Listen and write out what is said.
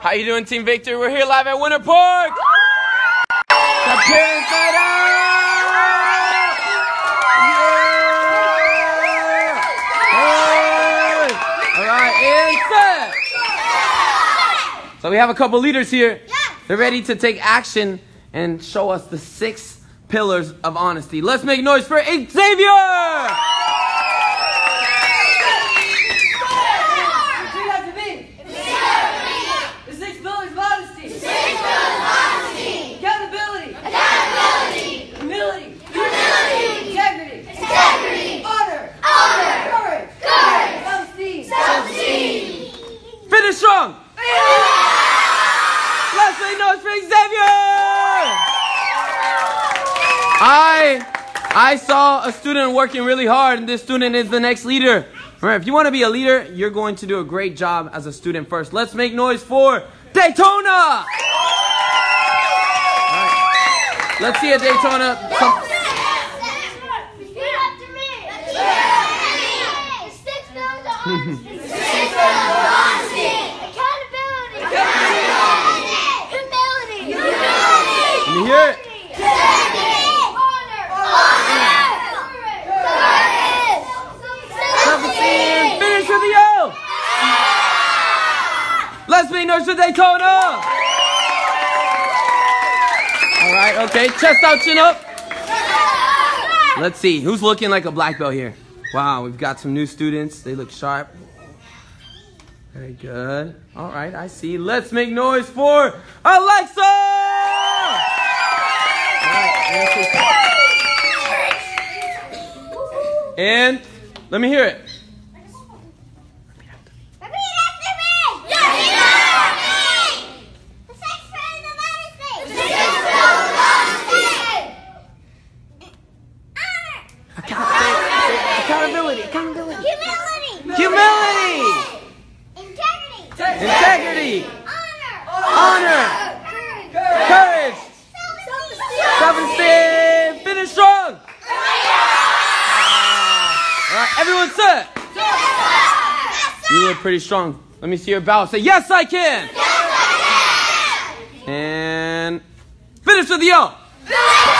How you doing, Team Victory? We're here live at Winter Park. The parents side out. Yeah. Hey. All right, and set. So we have a couple leaders here. They're ready to take action and show us the six pillars of honesty. Let's make noise for Xavier. Repeat after me. The six pillars of honesty. Accountability. Humility. Integrity. Honor. Courage. Self-esteem. Finish strong. Let's make noise for Xavier. I I saw a student working really hard, and this student is the next leader. Remember, if you want to be a leader, you're going to do a great job as a student first. Let's make noise for Daytona. All right. Let's see a Daytona. Some- Let me hear it. And finish with the O. Let's make noise for Daytona. All right, okay. Chest out, chin up. Let's see. Who's looking like a black belt here? Wow, we've got some new students. They look sharp. Very good. All right, I see. Let's make noise for Alexa. And let me hear it. Accountability, accountability. Humility, integrity, Integrity. honor, courage, Right, everyone set. You look pretty strong. Let me see your bow. Say, yes, I can. And finish with the O.